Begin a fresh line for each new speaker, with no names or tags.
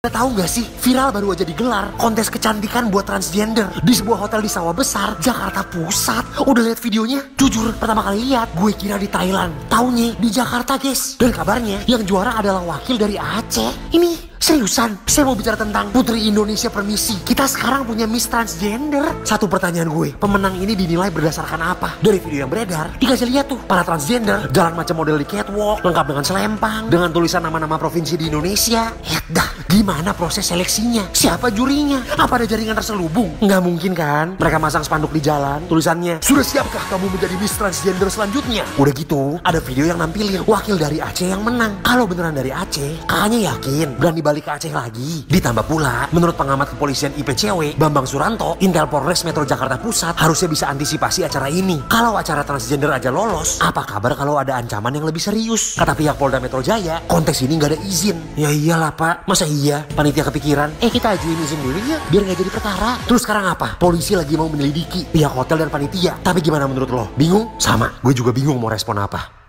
Anda tahu nggak sih, viral baru aja digelar kontes kecantikan buat transgender di sebuah hotel di Sawah Besar, Jakarta Pusat. Udah lihat videonya? Jujur, pertama kali lihat, gue kira di Thailand. Taunya di Jakarta, guys. Dan kabarnya, yang juara adalah wakil dari Aceh. Ini Seriusan, saya mau bicara tentang Putri Indonesia Permisi. Kita sekarang punya Miss Transgender. Satu pertanyaan gue, pemenang ini dinilai berdasarkan apa? Dari video yang beredar, dikasih lihat tuh, para transgender jalan macam model di catwalk, lengkap dengan selempang, dengan tulisan nama-nama provinsi di Indonesia. Lihat dah, gimana proses seleksinya? Siapa jurinya? Apa ada jaringan terselubung? Nggak mungkin kan? Mereka masang spanduk di jalan, tulisannya, Sudah siapkah kamu menjadi Miss Transgender selanjutnya? Udah gitu, ada video yang nampilin wakil dari Aceh yang menang. Kalau beneran dari Aceh, kakaknya yakin berani balik ke Aceh lagi. Ditambah pula, menurut pengamat kepolisian IPCW, Bambang Suranto, Intel Polres Metro Jakarta Pusat harusnya bisa antisipasi acara ini. Kalau acara transgender aja lolos, apa kabar kalau ada ancaman yang lebih serius? Kata pihak Polda Metro Jaya, kontes ini nggak ada izin. Ya iyalah pak, masa iya panitia kepikiran? Eh kita ajuin izin dulu ya, biar nggak jadi perkara. Terus sekarang apa? Polisi lagi mau menyelidiki pihak hotel dan panitia. Tapi gimana menurut lo? Bingung? Sama, gue juga bingung mau respon apa.